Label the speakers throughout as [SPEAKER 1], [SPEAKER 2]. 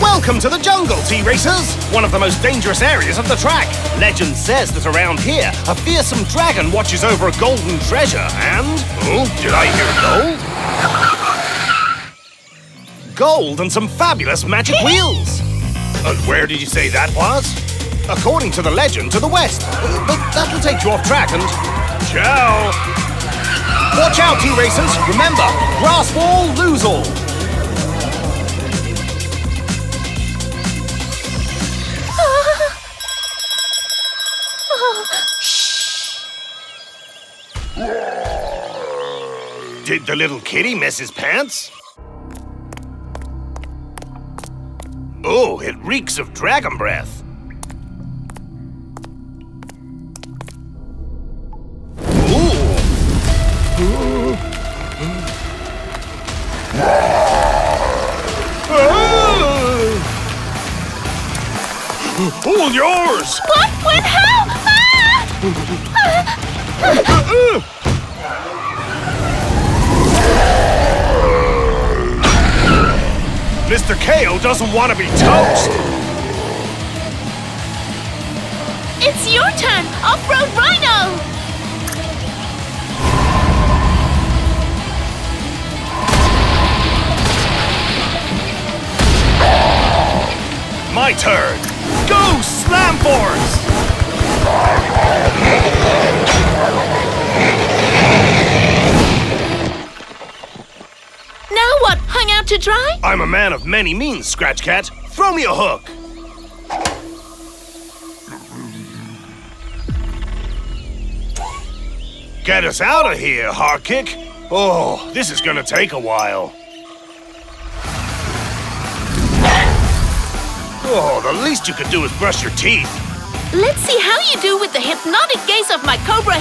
[SPEAKER 1] Welcome to the jungle, T-Racers! One of the most dangerous areas of the track. Legend says that around here, a fearsome dragon watches over a golden treasure and... Oh, did I hear gold? Gold and some fabulous magic wheels! And where did you say that was? According to the legend, to the west. But that'll take you off track and... Ciao! Watch out, T-Racers! Remember, grasp all, lose all! Did the little kitty miss his pants? Oh, it reeks of dragon breath. Ah! All yours!
[SPEAKER 2] What? When? How? Ah!
[SPEAKER 1] Mr. KO doesn't want to be toast!
[SPEAKER 2] It's your turn, Off-Road Rhino!
[SPEAKER 1] My turn! Go, Slam
[SPEAKER 2] to dry?
[SPEAKER 1] I'm a man of many means, Scratch Cat. Throw me a hook. Get us out of here, Hardkick. Oh, this is gonna take a while. Oh, the least you could do is brush your teeth.
[SPEAKER 2] Let's see how you do with the hypnotic gaze of my Cobra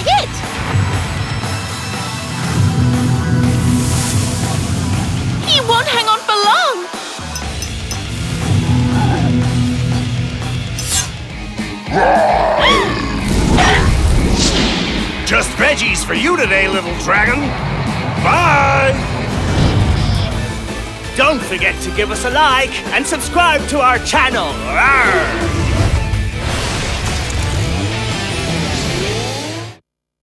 [SPEAKER 1] Just veggies for you today, little dragon. Bye!
[SPEAKER 3] Don't forget to give us a like and subscribe to our channel.